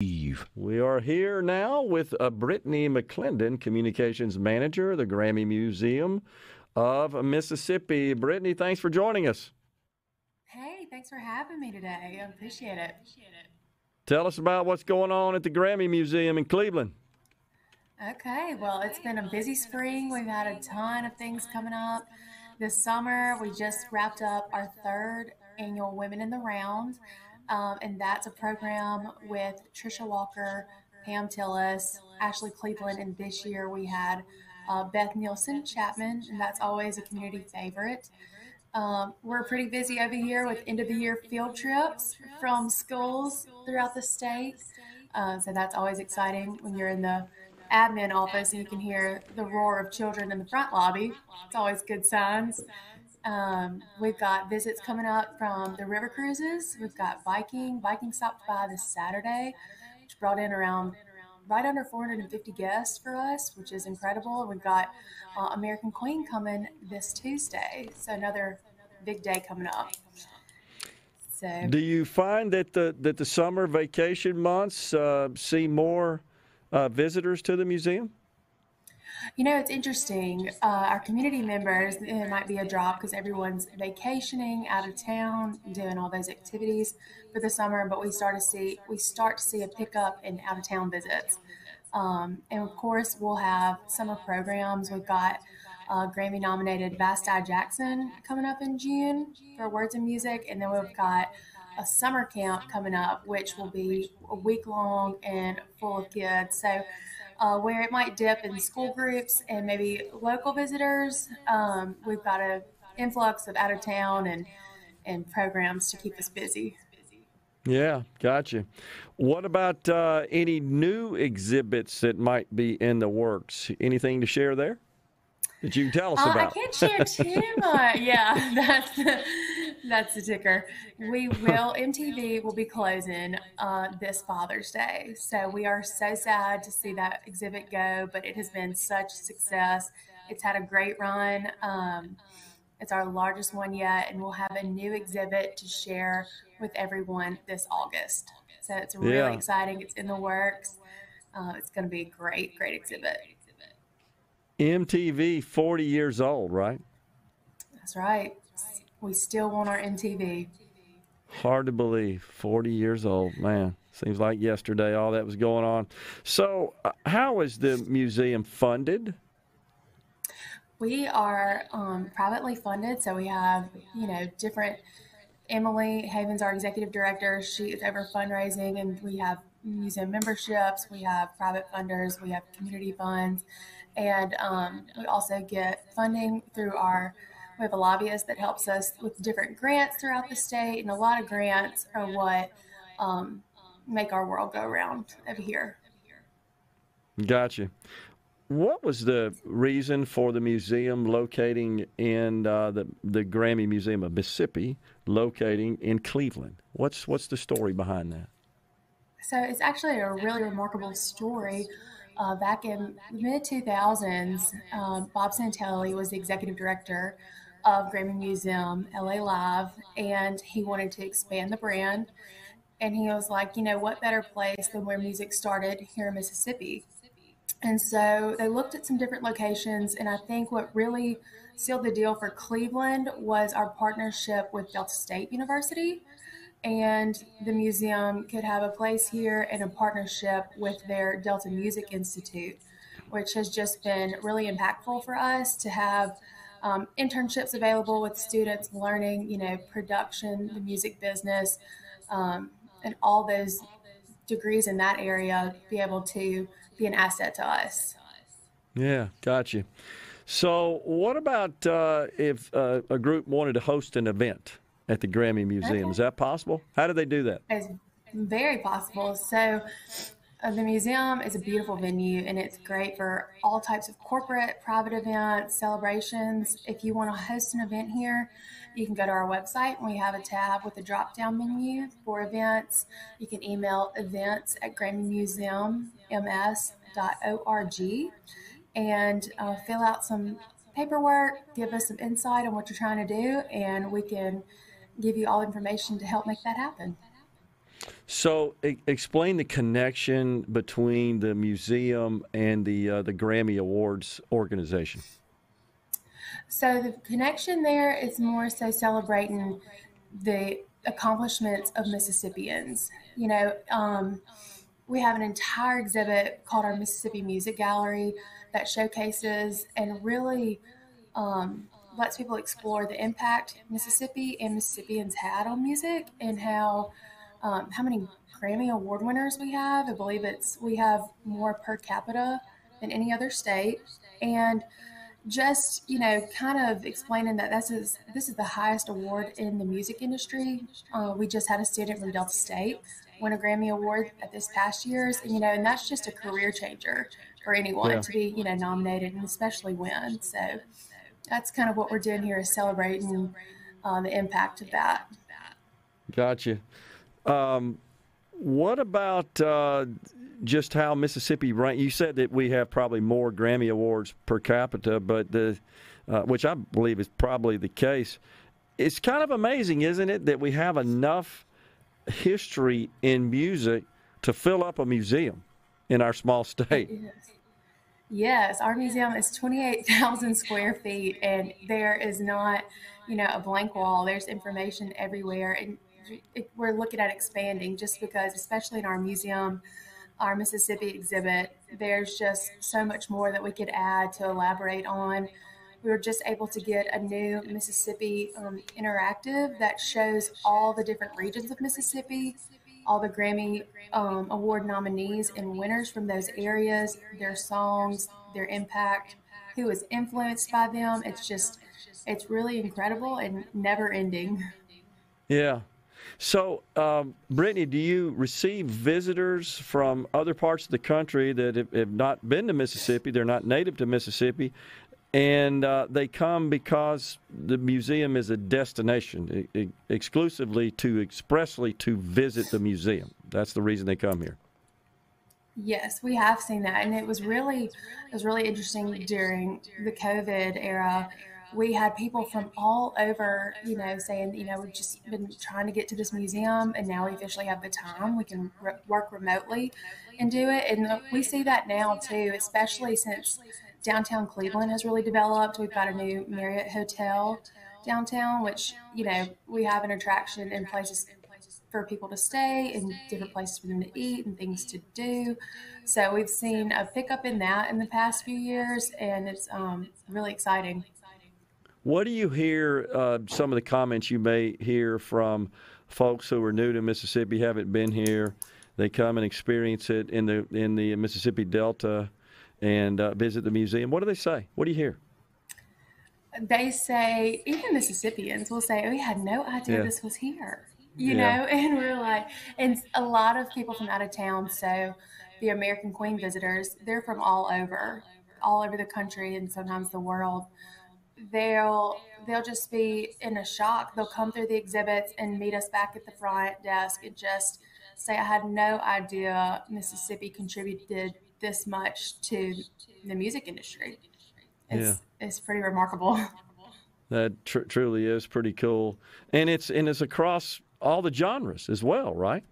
We are here now with uh, Brittany McClendon, Communications Manager, of the Grammy Museum of Mississippi. Brittany, thanks for joining us. Hey, thanks for having me today. I appreciate it. Tell us about what's going on at the Grammy Museum in Cleveland. Okay, well, it's been a busy spring. We've had a ton of things coming up. This summer, we just wrapped up our third annual Women in the Round, um, and that's a program with Tricia Walker, Pam Tillis, Ashley Cleveland, and this year we had uh, Beth Nielsen Chapman, and that's always a community favorite. Um, we're pretty busy over here with end of the year field trips from schools throughout the state. Uh, so that's always exciting when you're in the admin office and you can hear the roar of children in the front lobby. It's always good signs. Um, we've got visits coming up from the river cruises. We've got Viking. Viking stopped by this Saturday, which brought in around right under 450 guests for us, which is incredible. We've got uh, American Queen coming this Tuesday, so another big day coming up. So, do you find that the that the summer vacation months uh, see more uh, visitors to the museum? You know, it's interesting. Uh, our community members, it might be a drop because everyone's vacationing out of town, doing all those activities for the summer. But we start to see we start to see a pickup in out of town visits, um, and of course, we'll have summer programs. We've got uh, Grammy nominated Vasti Jackson coming up in June for Words and Music, and then we've got a summer camp coming up, which will be a week long and full of kids. So uh, where it might dip in school groups and maybe local visitors. Um, we've got an influx of out of town and and programs to keep us busy. Yeah, gotcha. What about uh, any new exhibits that might be in the works? Anything to share there that you can tell us uh, about? I can't share too much. yeah, that's that's the ticker. We will, MTV will be closing uh, this Father's Day. So we are so sad to see that exhibit go, but it has been such success. It's had a great run. Um, it's our largest one yet, and we'll have a new exhibit to share with everyone this August. So it's really yeah. exciting. It's in the works. Uh, it's going to be a great, great exhibit. MTV, 40 years old, right? That's right. We still want our MTV. Hard to believe. 40 years old, man. Seems like yesterday all that was going on. So, uh, how is the museum funded? We are um, privately funded, so we have, you know, different. Emily Havens, our executive director, she is over fundraising, and we have museum memberships, we have private funders, we have community funds, and um, we also get funding through our we have a lobbyist that helps us with different grants throughout the state, and a lot of grants are what um, make our world go around over here. Gotcha. What was the reason for the museum locating in uh, the the Grammy Museum of Mississippi, locating in Cleveland? What's what's the story behind that? So it's actually a really remarkable story. Uh, back in the mid 2000s, um, Bob Santelli was the executive director of Grammy Museum LA Live, and he wanted to expand the brand. And he was like, you know, what better place than where music started here in Mississippi? And so they looked at some different locations, and I think what really sealed the deal for Cleveland was our partnership with Delta State University. And the museum could have a place here and a partnership with their Delta Music Institute, which has just been really impactful for us to have um, internships available with students learning, you know, production, the music business, um, and all those degrees in that area be able to be an asset to us. Yeah, gotcha. So, what about uh, if uh, a group wanted to host an event at the Grammy Museum? Okay. Is that possible? How do they do that? It's very possible. So, the museum is a beautiful venue and it's great for all types of corporate, private events, celebrations. If you want to host an event here, you can go to our website and we have a tab with a drop down menu for events. You can email events at grammymuseumms.org and uh, fill out some paperwork, give us some insight on what you're trying to do, and we can give you all information to help make that happen. So, e- explain the connection between the museum and the uh, the Grammy Awards organization. So the connection there is more so celebrating the accomplishments of Mississippians. You know, um, we have an entire exhibit called our Mississippi Music Gallery that showcases and really um, lets people explore the impact Mississippi and Mississippians had on music and how um, how many Grammy Award winners we have. I believe it's we have more per capita than any other state, and just you know kind of explaining that this is this is the highest award in the music industry. Uh, we just had a student from delta state win a grammy award at this past year's and you know and that's just a career changer for anyone yeah. to be you know nominated and especially win. So that's kind of what we're doing here is celebrating uh, the impact of that. Gotcha um, what about uh, just how Mississippi rank? You said that we have probably more Grammy awards per capita, but the uh, which I believe is probably the case. It's kind of amazing, isn't it, that we have enough history in music to fill up a museum in our small state. Yes, yes our museum is 28,000 square feet, and there is not, you know, a blank wall. There's information everywhere, and we're looking at expanding just because, especially in our museum, our Mississippi exhibit, there's just so much more that we could add to elaborate on. We were just able to get a new Mississippi um, interactive that shows all the different regions of Mississippi, all the Grammy um, Award nominees and winners from those areas, their songs, their impact, who was influenced by them. It's just, it's really incredible and never ending. Yeah, so, um, Brittany, do you receive visitors from other parts of the country that have, have not been to Mississippi? They're not native to Mississippi, and uh, they come because the museum is a destination exclusively to expressly to visit the museum. That's the reason they come here. Yes, we have seen that, and it was really it was really interesting during the COVID era we had people from all over, you know, saying, you know, we've just been trying to get to this museum and now we officially have the time. We can re- work remotely and do it. And we see that now too, especially since downtown Cleveland has really developed. We've got a new Marriott hotel downtown, which, you know, we have an attraction and places for people to stay and different places for them to eat and things to do. So we've seen a pickup in that in the past few years, and it's um, really exciting. What do you hear? Uh, some of the comments you may hear from folks who are new to Mississippi, haven't been here. They come and experience it in the in the Mississippi Delta and uh, visit the museum. What do they say? What do you hear? They say even Mississippians will say, "Oh, we had no idea yeah. this was here." You yeah. know, and we're like, and a lot of people from out of town. So the American Queen visitors, they're from all over, all over the country and sometimes the world they'll they'll just be in a shock. They'll come through the exhibits and meet us back at the front desk and just say, "I had no idea Mississippi contributed this much to the music industry." It's yeah. it's pretty remarkable. That tr- truly is pretty cool, and it's and it's across all the genres as well, right?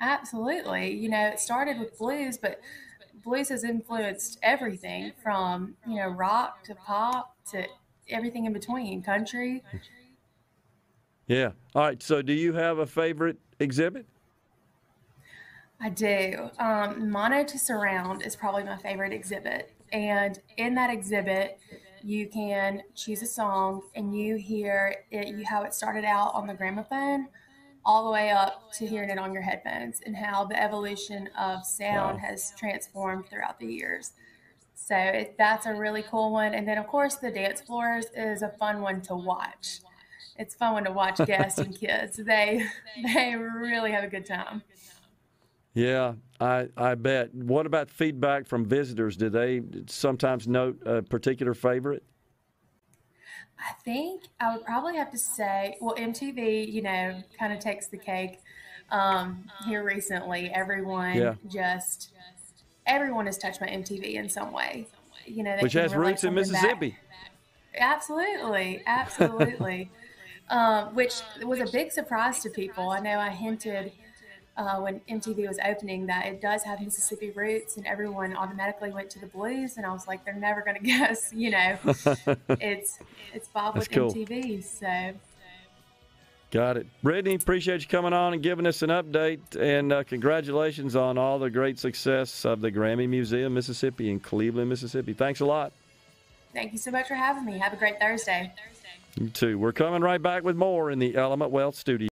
Absolutely. You know, it started with blues, but blues has influenced everything from you know rock to pop to everything in between, country. Yeah. All right. So, do you have a favorite exhibit? I do. Um, Mono to Surround is probably my favorite exhibit. And in that exhibit, you can choose a song and you hear it, you how it started out on the gramophone all the way up to hearing it on your headphones and how the evolution of sound wow. has transformed throughout the years. So it, that's a really cool one. And then, of course, the dance floors is a fun one to watch. It's fun one to watch guests and kids. They they really have a good time. Yeah, I I bet. What about feedback from visitors? Do they sometimes note a particular favorite? I think I would probably have to say, well, MTV, you know, kind of takes the cake. Um, here recently, everyone yeah. just everyone has touched my MTV in some way. You know, which has roots in Mississippi. Back. Absolutely, absolutely. um, which was a big surprise to people. I know I hinted uh, when MTV was opening that it does have Mississippi roots, and everyone automatically went to the blues. And I was like, they're never going to guess, you know, it's it's Bob That's with cool. MTV. So Got it. Brittany, appreciate you coming on and giving us an update. And uh, congratulations on all the great success of the Grammy Museum, Mississippi, in Cleveland, Mississippi. Thanks a lot. thank you so much for having me. Have a great Thursday. You too. We're coming right back with more in the Element Wealth Studio.